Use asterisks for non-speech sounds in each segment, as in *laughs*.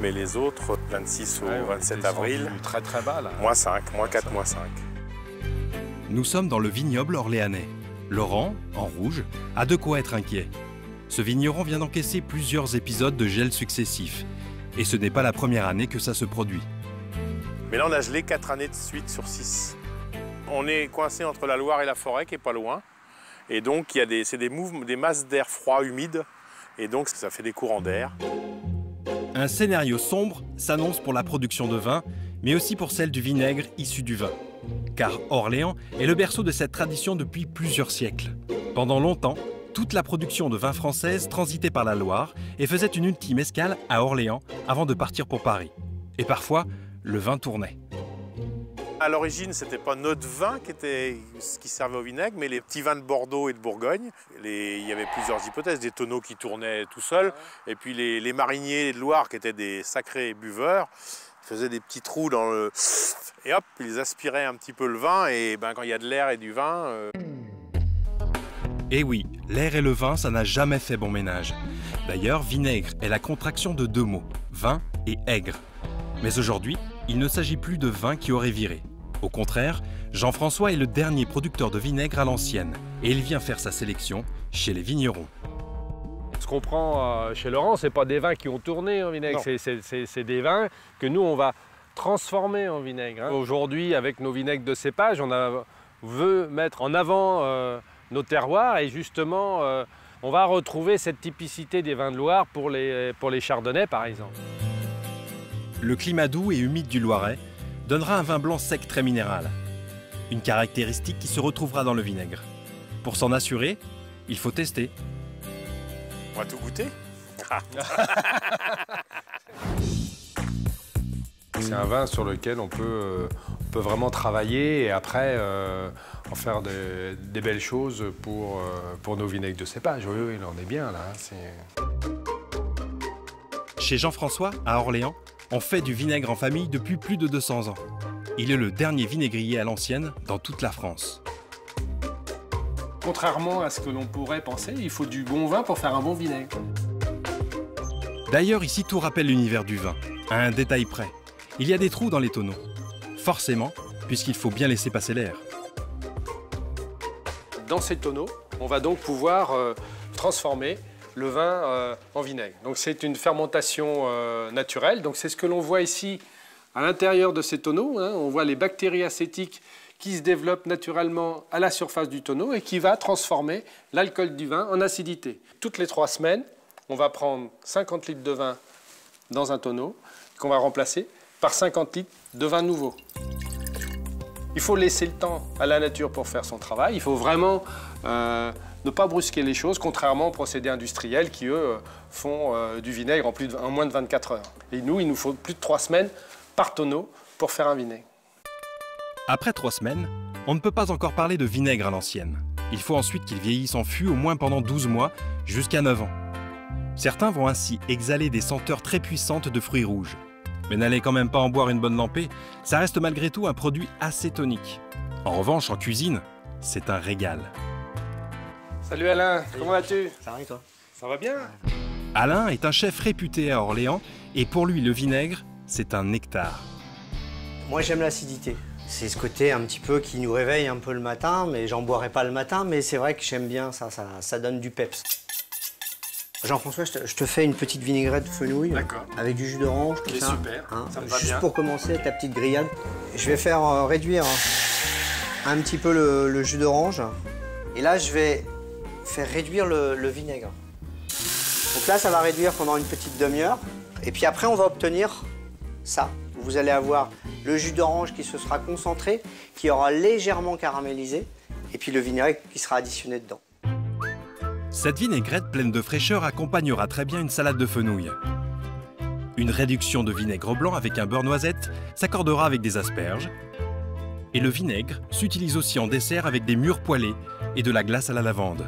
Mais les autres, 26 au 27 avril, très très bas là. moins 5, moins 4, moins 5. Nous sommes dans le vignoble orléanais. Laurent, en rouge, a de quoi être inquiet. Ce vigneron vient d'encaisser plusieurs épisodes de gel successifs. Et ce n'est pas la première année que ça se produit. Mais là, on a gelé 4 années de suite sur 6. On est coincé entre la Loire et la forêt, qui est pas loin. Et donc, il y a des, c'est des, mouvements, des masses d'air froid, humide. Et donc, ça fait des courants d'air. Un scénario sombre s'annonce pour la production de vin, mais aussi pour celle du vinaigre issu du vin. Car Orléans est le berceau de cette tradition depuis plusieurs siècles. Pendant longtemps, toute la production de vin française transitait par la Loire et faisait une ultime escale à Orléans avant de partir pour Paris. Et parfois, le vin tournait. À l'origine, c'était pas notre vin qui était ce qui servait au vinaigre, mais les petits vins de Bordeaux et de Bourgogne. Les- il y avait plusieurs hypothèses, des tonneaux qui tournaient tout seuls, et puis les, les mariniers de Loire qui étaient des sacrés buveurs, faisaient des petits trous dans le et hop, ils aspiraient un petit peu le vin. Et ben quand il y a de l'air et du vin, euh, Et oui, l'air et le vin, ça n'a jamais fait bon ménage. D'ailleurs, vinaigre est la contraction de deux mots, vin et aigre. Mais aujourd'hui, il ne s'agit plus de vin qui aurait viré. Au contraire, Jean-François est le dernier producteur de vinaigre à l'ancienne et il vient faire sa sélection chez les vignerons. Ce qu'on prend euh, chez Laurent, c'est pas des vins qui ont tourné en vinaigre, c'est- des vins que nous on va transformer en vinaigre. hein. Aujourd'hui, avec nos vinaigres de cépage, on a- veut mettre en avant euh, nos terroirs et justement, euh, on va retrouver cette typicité des vins de Loire pour les, pour les chardonnays par exemple. Le climat doux et humide du Loiret donnera un vin blanc sec très minéral. Une caractéristique qui se retrouvera dans le vinaigre. Pour s'en assurer, il faut tester. on va tout goûter. *laughs* C'est un vin sur lequel on peut, euh, on peut vraiment travailler et après euh, en faire des, des belles choses pour, euh, pour nos vinaigres de cépage. Oui, oui, il en est bien là. hein, c'est- Chez Jean-François, à Orléans, on fait du vinaigre en famille depuis plus de 200 ans. Il est le dernier vinaigrier à l'ancienne dans toute la France. Contrairement à ce que l'on pourrait penser, il faut du bon vin pour faire un bon vinaigre. D'ailleurs, ici, tout rappelle l'univers du vin, à un détail près. Il y a des trous dans les tonneaux. Forcément, puisqu'il faut bien laisser passer l'air. Dans ces tonneaux, on va donc pouvoir euh, transformer le vin euh, en vinaigre. Donc c'est une fermentation euh, naturelle. Donc c'est ce que l'on voit ici à l'intérieur de ces tonneaux. hein. On voit les bactéries acétiques qui se développent naturellement à la surface du tonneau et qui va transformer l'alcool du vin en acidité. Toutes les trois semaines, on va prendre 50 litres de vin dans un tonneau qu'on va remplacer par 50 litres de vin nouveau. Il faut laisser le temps à la nature pour faire son travail. Il faut vraiment euh, ne pas brusquer les choses, contrairement aux procédés industriels qui, eux, font euh, du vinaigre en, moins de 24 heures. Et nous, il nous faut plus de 3 semaines par tonneau pour faire un vinaigre. Après trois semaines, on ne peut pas encore parler de vinaigre à l'ancienne. Il faut ensuite qu'il vieillisse en fût au moins pendant 12 mois, jusqu'à 9 ans. Certains vont ainsi exhaler des senteurs très puissantes de fruits rouges. Mais n'allez quand même pas en boire une bonne lampée, ça reste malgré tout un produit assez tonique. En revanche, en cuisine, c'est un régal. Salut Alain, comment vas-tu? Ça va et toi? Ça va bien? Alain est un chef réputé à Orléans, et pour lui, le vinaigre, c'est un nectar. Moi j'aime l'acidité. C'est ce côté un petit peu qui nous réveille un peu le matin, mais j'en boirai pas le matin, mais c'est vrai que j'aime bien ça, ça, ça donne du peps. Jean-François, je te, je te fais une petite vinaigrette fenouil D'accord. avec du jus d'orange. tout C'est ça, super, hein, ça me va Juste bien. pour commencer ta petite grillade, je vais faire euh, réduire un petit peu le, le jus d'orange. Et là, je vais faire réduire le, le vinaigre. Donc là, ça va réduire pendant une petite demi-heure. Et puis après, on va obtenir ça. Vous allez avoir le jus d'orange qui se sera concentré, qui aura légèrement caramélisé, et puis le vinaigre qui sera additionné dedans. Cette vinaigrette pleine de fraîcheur accompagnera très bien une salade de fenouil. Une réduction de vinaigre blanc avec un beurre noisette s'accordera avec des asperges. Et le vinaigre s'utilise aussi en dessert avec des mûres poêlées et de la glace à la lavande.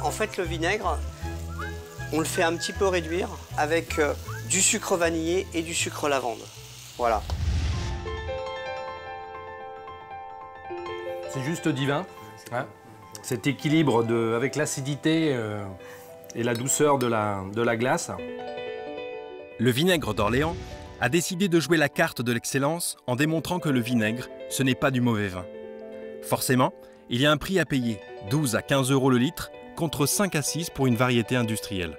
En fait, le vinaigre, on le fait un petit peu réduire avec euh, du sucre vanillé et du sucre lavande. Voilà. C'est juste divin. hein. Cet équilibre de, avec l'acidité euh, et la douceur de la, de la glace. Le vinaigre d'Orléans a décidé de jouer la carte de l'excellence en démontrant que le vinaigre, ce n'est pas du mauvais vin. Forcément, il y a un prix à payer, 12 à 15 euros le litre, contre 5 à 6 pour une variété industrielle.